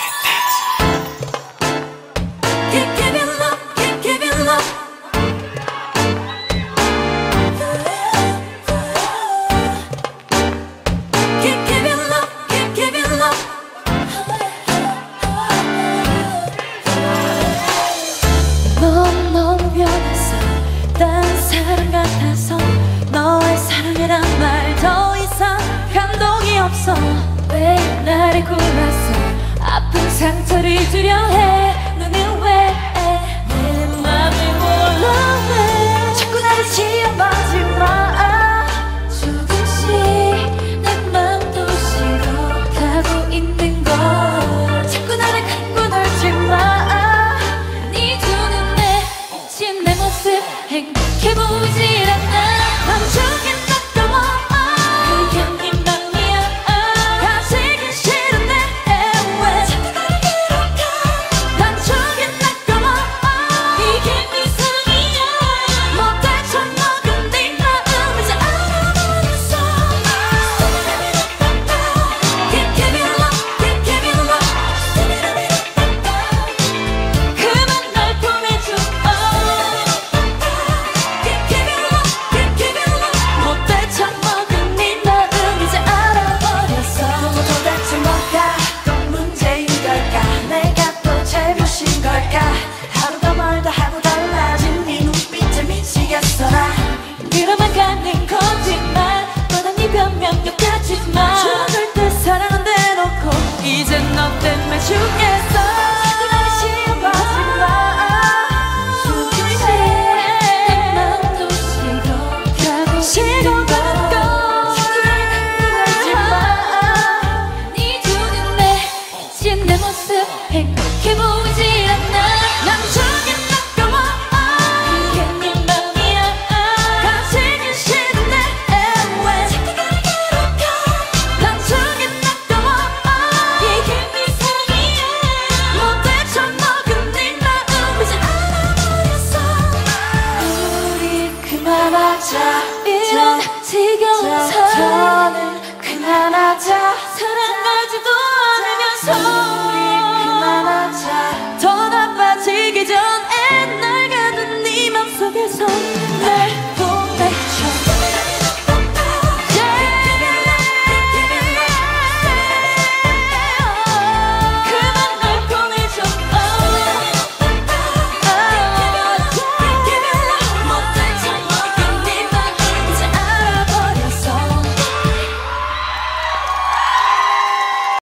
Keep 상처를 주려 해